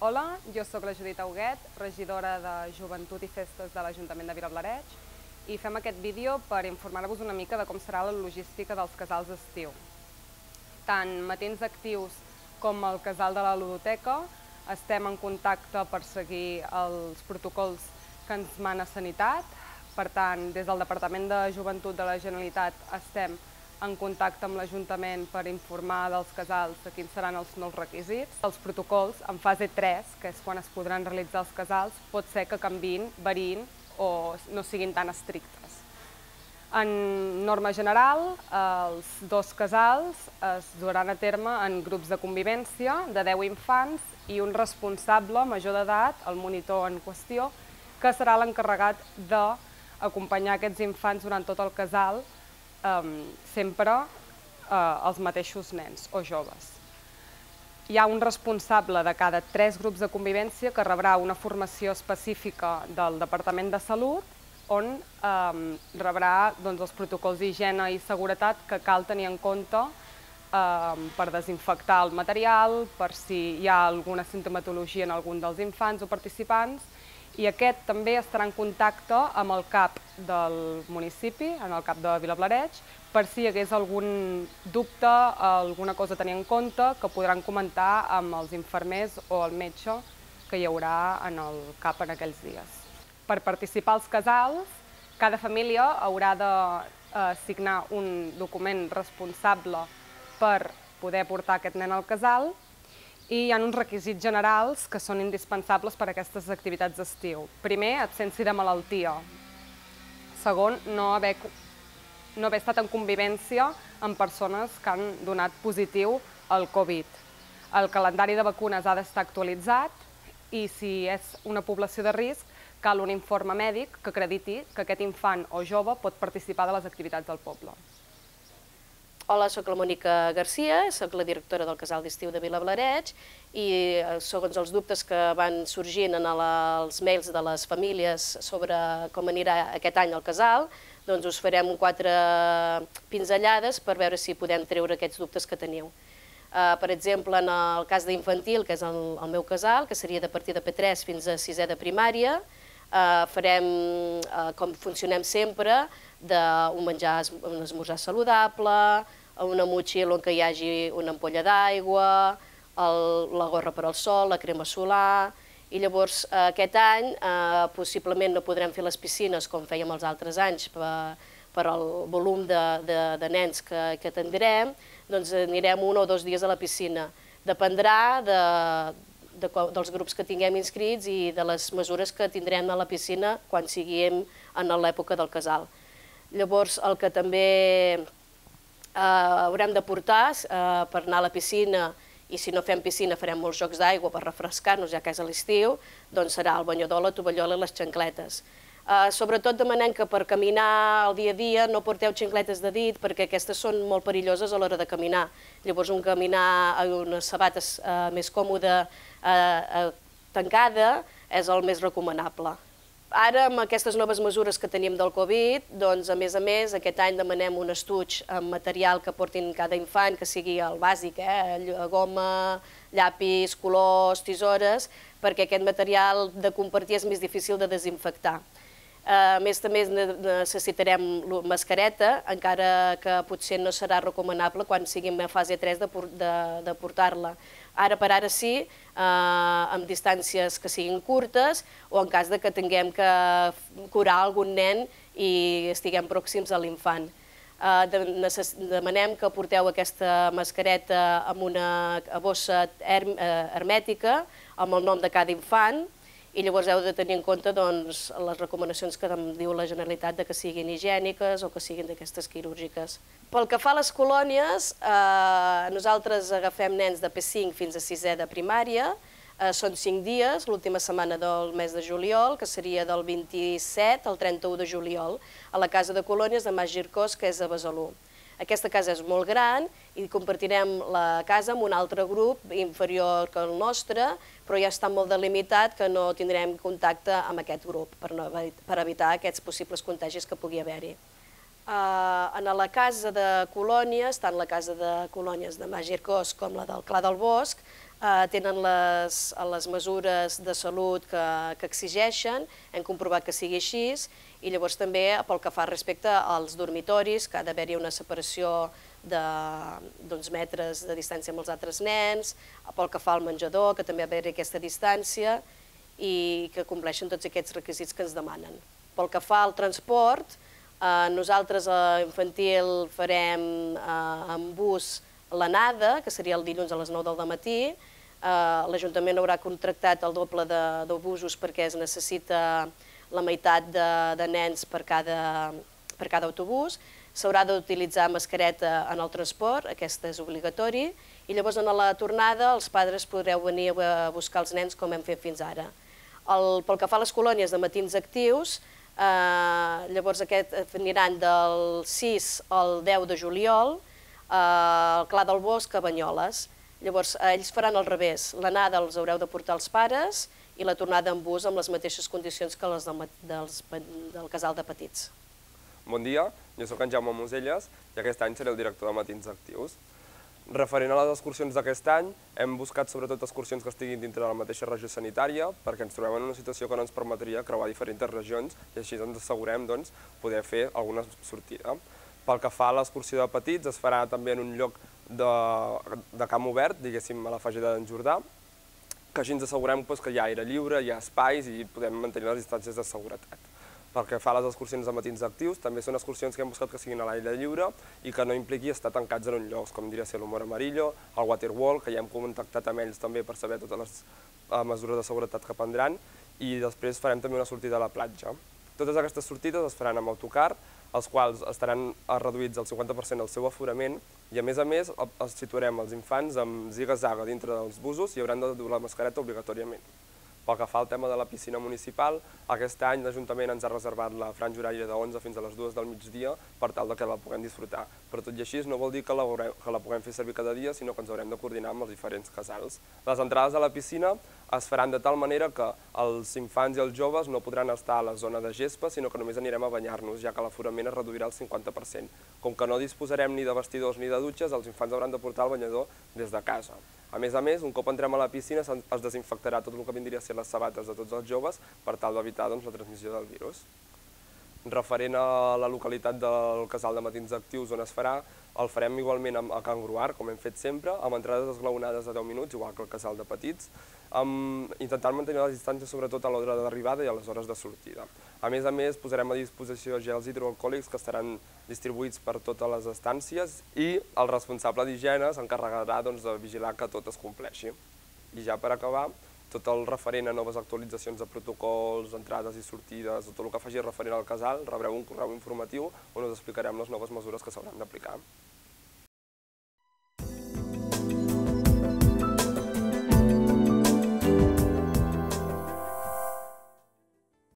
Hola, jo sóc la Judit Auguet, regidora de Joventut i Festes de l'Ajuntament de Vilablareig i fem aquest vídeo per informar-vos una mica de com serà la logística dels casals d'estiu. Tant matins actius com el casal de la ludoteca estem en contacte per seguir els protocols que ens mana Sanitat. Per tant, des del Departament de Joventut de la Generalitat estem en contacte amb l'Ajuntament per informar dels casals de quins seran els nous requisits. Els protocols en fase 3, que és quan es podran realitzar els casals, pot ser que canvin, variïn o no siguin tan estrictes. En norma general, els dos casals es duran a terme en grups de convivència de 10 infants i un responsable major d'edat, el monitor en qüestió, que serà l'encarregat d'acompanyar aquests infants durant tot el casal um, sempre uh, els mateixos nens o joves. Hi ha un responsable de cada tres grups de convivència que rebrà una formació específica del Departament de Salut on um, rebrà doncs, els protocols d'higiene i seguretat que cal tenir en compte um, per desinfectar el material, per si hi ha alguna sintomatologia en algun dels infants o participants, i aquest també estarà en contacte amb el CAP del municipi, en el CAP de Vilablareig, per si hi hagués algun dubte, alguna cosa a tenir en compte, que podran comentar amb els infermers o el metge que hi haurà en el CAP en aquells dies. Per participar als casals, cada família haurà de eh, signar un document responsable per poder portar aquest nen al casal i hi ha uns requisits generals que són indispensables per a aquestes activitats d'estiu. Primer, absència de malaltia. Segon, no haver, no haver estat en convivència amb persones que han donat positiu al Covid. El calendari de vacunes ha d'estar actualitzat i si és una població de risc, cal un informe mèdic que acrediti que aquest infant o jove pot participar de les activitats del poble. Hola, sóc la Mònica Garcia, sóc la directora del Casal d'Estiu de Vilablareig i eh, segons els dubtes que van sorgint en els mails de les famílies sobre com anirà aquest any el casal, doncs us farem quatre pinzellades per veure si podem treure aquests dubtes que teniu. Uh, per exemple, en el cas d'infantil, que és el, el meu casal, que seria de partir de P3 fins a 6è de primària, uh, farem, com funcionem sempre, d'un menjar, un esmorzar saludable, una motxilla on hi hagi una ampolla d'aigua, la gorra per al sol, la crema solar, i llavors aquest any eh, possiblement no podrem fer les piscines com fèiem els altres anys per, per el volum de, de, de nens que, que tindrem, doncs anirem un o dos dies a la piscina. Dependrà de, de, dels grups que tinguem inscrits i de les mesures que tindrem a la piscina quan siguem en l'època del casal. Llavors, el que també eh, haurem de portar eh, per anar a la piscina i si no fem piscina farem molts jocs d'aigua per refrescar-nos, ja que és a l'estiu, doncs serà el banyador, la tovallola i les xancletes. Uh, sobretot demanem que per caminar el dia a dia no porteu xancletes de dit perquè aquestes són molt perilloses a l'hora de caminar. Llavors un caminar amb unes sabates més còmode tancada és el més recomanable. Ara, amb aquestes noves mesures que tenim del Covid, doncs, a més a més, aquest any demanem un estuig amb material que portin cada infant, que sigui el bàsic, eh? goma, llapis, colors, tisores, perquè aquest material de compartir és més difícil de desinfectar. A més, també necessitarem mascareta, encara que potser no serà recomanable quan siguin a fase 3 de, de, de portar-la. Ara per ara sí, eh, amb distàncies que siguin curtes o en cas de que tinguem que curar algun nen i estiguem pròxims a l'infant. Eh, demanem que porteu aquesta mascareta amb una bossa hermètica amb el nom de cada infant, i llavors heu de tenir en compte doncs, les recomanacions que em diu la Generalitat de que siguin higièniques o que siguin d'aquestes quirúrgiques. Pel que fa a les colònies, eh, nosaltres agafem nens de P5 fins a 6è de primària, eh, són 5 dies, l'última setmana del mes de juliol, que seria del 27 al 31 de juliol, a la Casa de Colònies de Mas Gircós, que és a Besalú. Aquesta casa és molt gran i compartirem la casa amb un altre grup inferior que el nostre, però ja està molt delimitat que no tindrem contacte amb aquest grup per, no, per evitar aquests possibles contagis que pugui haver-hi. Uh, en la casa de colònies, tant la casa de colònies de Magircós com la del Clar del Bosc, eh, tenen les, les mesures de salut que, que exigeixen, hem comprovat que sigui així, i llavors també pel que fa respecte als dormitoris, que ha d'haver-hi una separació d'uns metres de distància amb els altres nens, pel que fa al menjador, que també ha d'haver-hi aquesta distància, i que compleixen tots aquests requisits que ens demanen. Pel que fa al transport, eh, nosaltres a infantil farem eh, en bus l'anada, que seria el dilluns a les 9 del matí, eh, l'Ajuntament haurà contractat el doble de, de busos perquè es necessita la meitat de, de nens per cada, per cada autobús, s'haurà d'utilitzar mascareta en el transport, aquesta és obligatori, i llavors en la tornada els pares podreu venir a buscar els nens com hem fet fins ara. El, pel que fa a les colònies de matins actius, eh, llavors aquest aniran del 6 al 10 de juliol, eh, al Clar del Bosc a Banyoles. Llavors, eh, ells faran al revés, l'anada els haureu de portar els pares i la tornada en bus amb les mateixes condicions que les del, dels, del casal de petits. Bon dia, jo sóc en Jaume Muselles i aquest any seré el director de Matins Actius. Referent a les excursions d'aquest any, hem buscat sobretot excursions que estiguin dintre de la mateixa regió sanitària perquè ens trobem en una situació que no ens permetria creuar diferents regions i així ens assegurem doncs, poder fer alguna sortida. Pel que fa a l'excursió de petits, es farà també en un lloc de, de camp obert, diguéssim, a la fageda d'en Jordà, que així ens assegurem doncs, que hi ha aire lliure, hi ha espais i podem mantenir les distàncies de seguretat. Pel que fa les excursions de matins actius, també són excursions que hem buscat que siguin a l'aire lliure i que no impliqui estar tancats en un lloc, com diria ser l'Humor Amarillo, el Waterwall, que ja hem contactat amb ells també per saber totes les eh, mesures de seguretat que prendran, i després farem també una sortida a la platja. Totes aquestes sortides es faran amb autocar, els quals estaran reduïts al 50% del seu aforament i a més a més els situarem els infants amb ziga-zaga dintre dels busos i hauran de dur la mascareta obligatòriament. Pel que fa al tema de la piscina municipal, aquest any l'Ajuntament ens ha reservat la franja horària de 11 fins a les 2 del migdia per tal que la puguem disfrutar. Però tot i així no vol dir que la, que la puguem fer servir cada dia, sinó que ens haurem de coordinar amb els diferents casals. Les entrades a la piscina es faran de tal manera que els infants i els joves no podran estar a la zona de gespa, sinó que només anirem a banyar-nos, ja que l'aforament es reduirà al 50%. Com que no disposarem ni de vestidors ni de dutxes, els infants hauran de portar el banyador des de casa. A més a més, un cop entrem a la piscina es desinfectarà tot el que vindria a ser les sabates de tots els joves per tal d'evitar doncs, la transmissió del virus. Referent a la localitat del casal de matins actius on es farà, el farem igualment a Can Gruar, com hem fet sempre, amb entrades esglaonades de 10 minuts, igual que el casal de petits, amb, intentant mantenir les distàncies sobretot a l'hora d'arribada i a les hores de sortida. A més a més, posarem a disposició gels hidroalcohòlics que estaran distribuïts per totes les estàncies i el responsable d'higiene s'encarregarà doncs, de vigilar que tot es compleixi. I ja per acabar, tot el referent a noves actualitzacions de protocols, entrades i sortides, tot el que faci referent al casal, rebreu un correu informatiu on us explicarem les noves mesures que s'hauran d'aplicar.